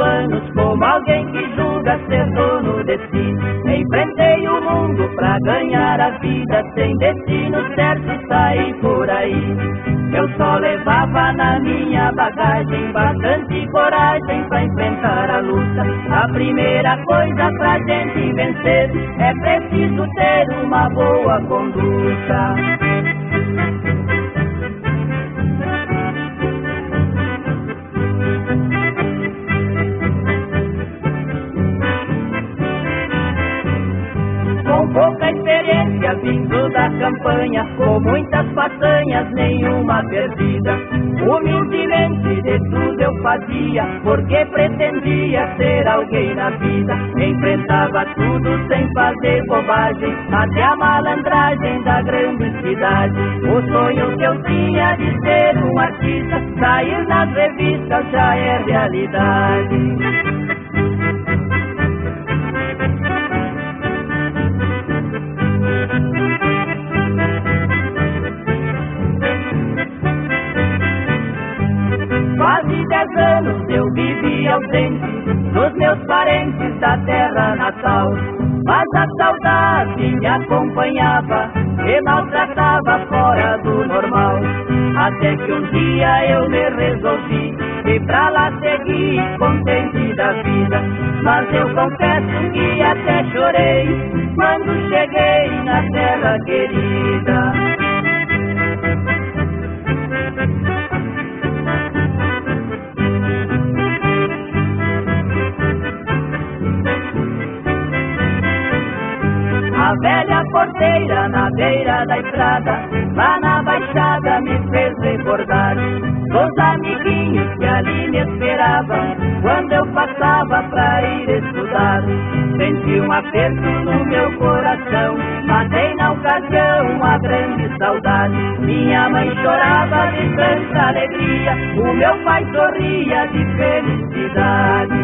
anos como alguém que julga ser dono de si. Enfrentei o mundo pra ganhar a vida, sem destino certo saí por aí. Eu só levava na minha bagagem bastante coragem pra enfrentar a luta. A primeira coisa pra gente vencer é preciso ter uma boa conduta. Experiência vindo da campanha, com muitas façanhas, nenhuma perdida. Humildemente de tudo eu fazia, porque pretendia ser alguém na vida. Enfrentava tudo sem fazer bobagem, até a malandragem da grande cidade. O sonho que eu tinha de ser um artista, sair nas revistas já é realidade. Ausente dos meus parentes da terra natal. Mas a saudade me acompanhava e maltratava fora do normal. Até que um dia eu me resolvi e pra lá segui contente da vida. Mas eu confesso que até chorei quando cheguei na terra querida. Velha porteira na beira da estrada, lá na baixada me fez recordar dos amiguinhos que ali me esperavam quando eu passava pra ir estudar. Senti um aperto no meu coração, matei na ocasião uma grande saudade. Minha mãe chorava de tanta alegria, o meu pai sorria de felicidade.